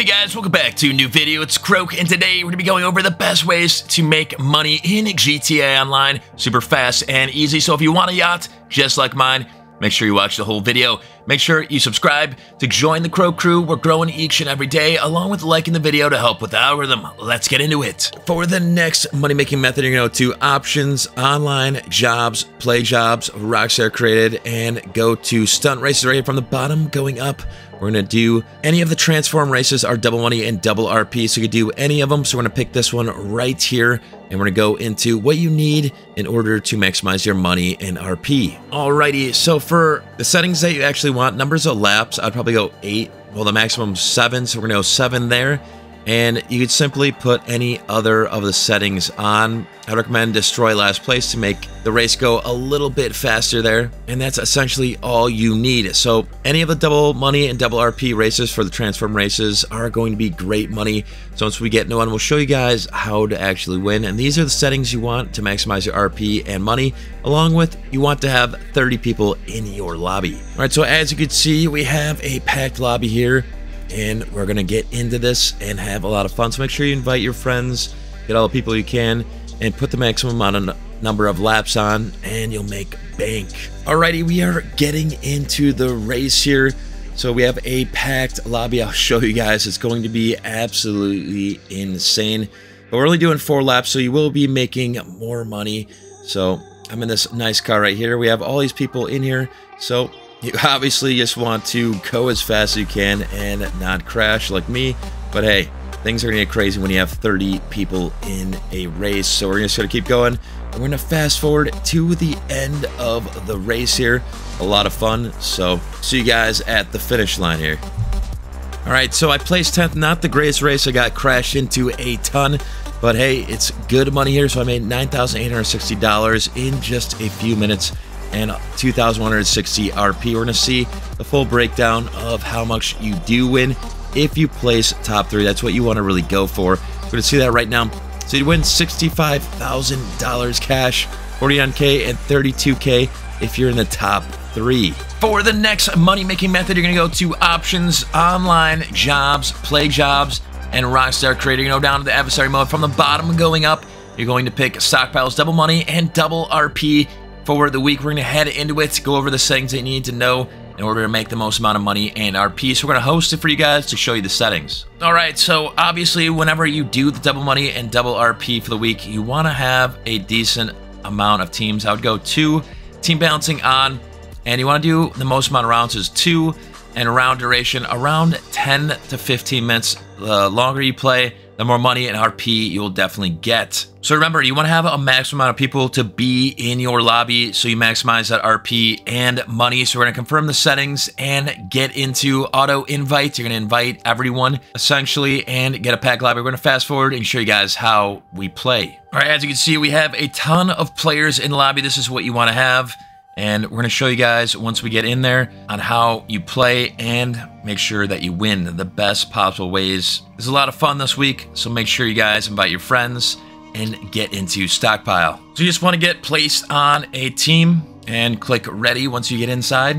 Hey guys, welcome back to a new video. It's Croke, and today we're going to be going over the best ways to make money in GTA Online. Super fast and easy, so if you want a yacht just like mine, make sure you watch the whole video. Make sure you subscribe to join the Croke crew. We're growing each and every day, along with liking the video to help with the algorithm. Let's get into it. For the next money-making method, you're going to go to Options, Online, Jobs, Play Jobs, Rockstar Created, and go to Stunt Races right here from the bottom, going up. We're going to do any of the transform races are double money and double RP, so you could do any of them. So we're going to pick this one right here, and we're going to go into what you need in order to maximize your money and RP. Alrighty, so for the settings that you actually want, numbers of laps, I'd probably go 8. Well, the maximum 7, so we're to go 7 there. And you could simply put any other of the settings on. I recommend destroy last place to make the race go a little bit faster there. And that's essentially all you need. So any of the double money and double RP races for the transform races are going to be great money. So once we get into one, we'll show you guys how to actually win. And these are the settings you want to maximize your RP and money, along with you want to have 30 people in your lobby. All right, so as you can see, we have a packed lobby here and we're gonna get into this and have a lot of fun. So make sure you invite your friends, get all the people you can, and put the maximum amount of number of laps on, and you'll make bank. Alrighty, we are getting into the race here. So we have a packed lobby. I'll show you guys. It's going to be absolutely insane. But we're only doing four laps, so you will be making more money. So I'm in this nice car right here. We have all these people in here. So you obviously just want to go as fast as you can and not crash like me. But hey, things are to get crazy when you have 30 people in a race. So we're just to keep going. We're to fast forward to the end of the race here. A lot of fun. So see you guys at the finish line here. All right, so I placed 10th. Not the greatest race. I got crashed into a ton. But hey, it's good money here. So I made $9,860 in just a few minutes and 2,160 RP. We're going to see the full breakdown of how much you do win if you place top three. That's what you want to really go for. We're going to see that right now. So you win $65,000 cash, 49K, and 32K if you're in the top three. For the next money making method, you're going to go to options, online, jobs, play jobs, and Rockstar Creator. You go down to the adversary mode from the bottom going up. You're going to pick stockpiles, double money, and double RP for the week. We're going to head into it, to go over the settings that you need to know in order to make the most amount of money and RP. So we're going to host it for you guys to show you the settings. All right, so obviously whenever you do the double money and double RP for the week, you want to have a decent amount of teams. I would go two, team balancing on, and you want to do the most amount of rounds is two, and round duration around 10 to 15 minutes. The longer you play, the more money and RP you'll definitely get. So remember, you want to have a maximum amount of people to be in your lobby so you maximize that RP and money. So we're going to confirm the settings and get into auto invite. You're going to invite everyone essentially and get a pack lobby. We're going to fast forward and show you guys how we play. All right, as you can see, we have a ton of players in the lobby. This is what you want to have. And we're going to show you guys once we get in there on how you play and make sure that you win the best possible ways. There's a lot of fun this week, so make sure you guys invite your friends and get into Stockpile. So you just want to get placed on a team and click ready once you get inside.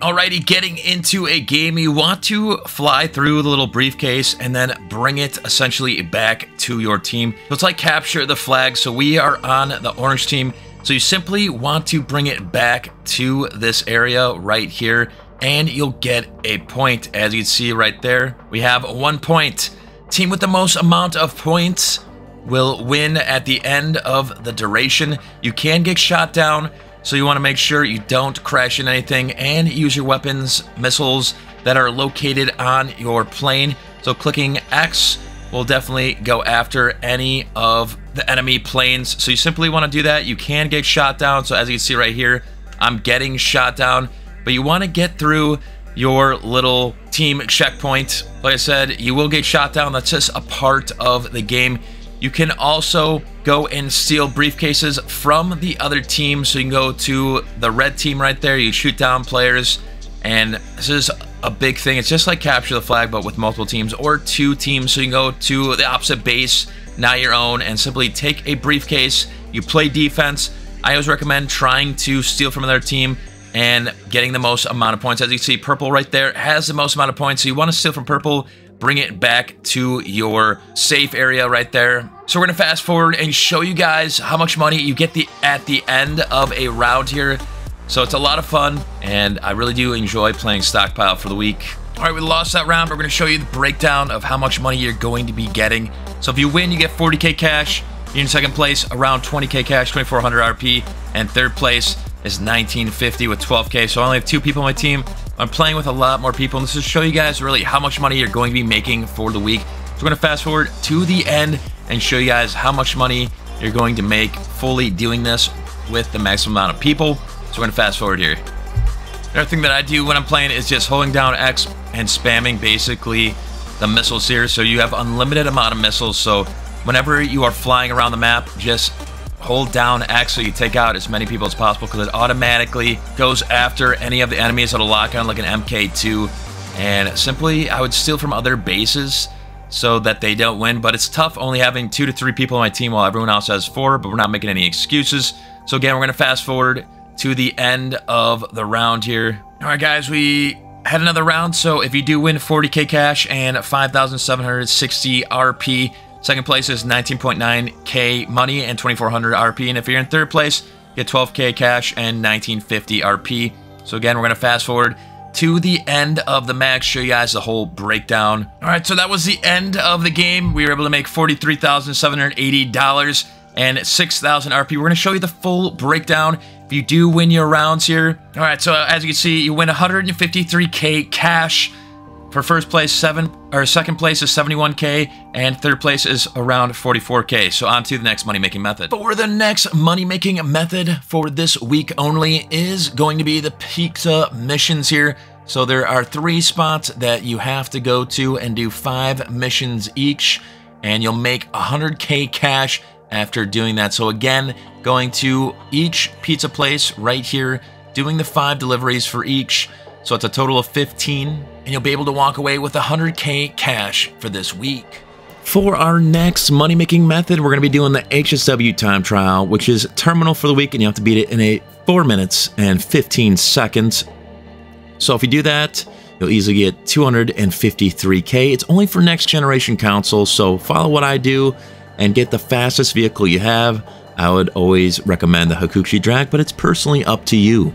Alrighty, getting into a game, you want to fly through the little briefcase and then bring it essentially back to your team. So it's like capture the flag. So we are on the orange team. So you simply want to bring it back to this area right here and you'll get a point. As you can see right there, we have one point. Team with the most amount of points will win at the end of the duration. You can get shot down, so you want to make sure you don't crash in anything and use your weapons, missiles that are located on your plane. So clicking X will definitely go after any of the enemy planes. So you simply want to do that. You can get shot down. So as you can see right here, I'm getting shot down. But you want to get through your little team checkpoint. Like I said, you will get shot down. That's just a part of the game. You can also go and steal briefcases from the other team. So you can go to the red team right there. You shoot down players. And this is a big thing. It's just like capture the flag, but with multiple teams or two teams. So you can go to the opposite base not your own, and simply take a briefcase. You play defense. I always recommend trying to steal from another team and getting the most amount of points. As you see, purple right there has the most amount of points. So you want to steal from purple, bring it back to your safe area right there. So we're gonna fast forward and show you guys how much money you get the at the end of a round here. So it's a lot of fun, and I really do enjoy playing Stockpile for the week. All right, we lost that round. We're going to show you the breakdown of how much money you're going to be getting. So if you win, you get 40k cash. You're in second place, around 20k cash, 2400 RP. And third place is 1950 with 12k. So I only have two people on my team. I'm playing with a lot more people. And this is to show you guys really how much money you're going to be making for the week. So we're going to fast forward to the end and show you guys how much money you're going to make fully doing this with the maximum amount of people. So we're to fast forward here. Another thing that I do when I'm playing is just holding down X and spamming basically the missiles here. So you have unlimited amount of missiles. So whenever you are flying around the map, just hold down X so you take out as many people as possible because it automatically goes after any of the enemies that'll lock on like an MK2. And simply, I would steal from other bases so that they don't win. But it's tough only having two to three people on my team while everyone else has four, but we're not making any excuses. So again, we're going to fast forward to the end of the round here. All right, guys, we had another round. So if you do win 40k cash and 5,760 RP, second place is 19.9k money and 2,400 RP. And if you're in third place, get 12k cash and 1950 RP. So again, we're gonna fast forward to the end of the match, show you guys the whole breakdown. All right, so that was the end of the game. We were able to make $43,780 and 6,000 RP. We're going to show you the full breakdown if you do win your rounds here. All right, so uh, as you can see, you win 153k cash. For first place, seven or second place is 71k, and third place is around 44k. So on to the next money making method. For the next money making method for this week only is going to be the pizza missions here. So there are three spots that you have to go to and do five missions each, and you'll make 100k cash after doing that. So again, going to each pizza place right here, doing the five deliveries for each. So it's a total of 15, and you'll be able to walk away with 100k cash for this week. For our next money making method, we're going to be doing the HSW time trial, which is terminal for the week, and you have to beat it in a 4 minutes and 15 seconds. So if you do that, you'll easily get 253k. It's only for next generation consoles, so follow what I do and get the fastest vehicle you have, I would always recommend the Hakuchou Drag, but it's personally up to you.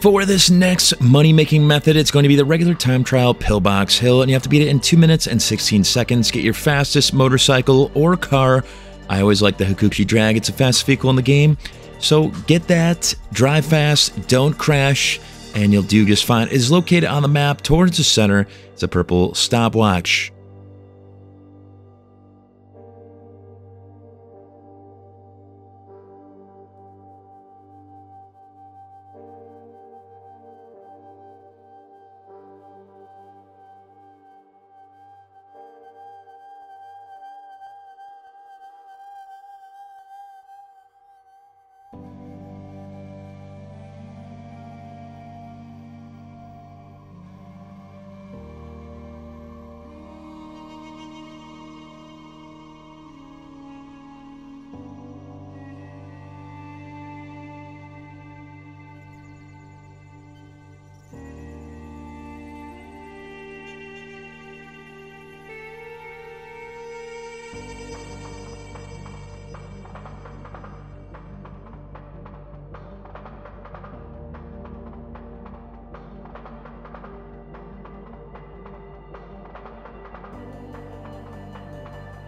For this next money making method, it's going to be the regular time trial Pillbox Hill, and you have to beat it in 2 minutes and 16 seconds. Get your fastest motorcycle or car. I always like the Hakuchou Drag, it's the fastest vehicle in the game. So get that, drive fast, don't crash, and you'll do just fine. It is located on the map towards the center. It's a purple stopwatch.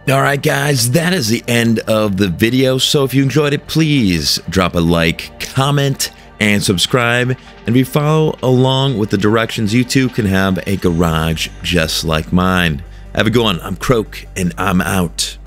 All right, guys, that is the end of the video. So if you enjoyed it, please drop a like, comment, and subscribe. And if you follow along with the directions you too can have a garage just like mine. Have a good one. I'm Croke, and I'm out.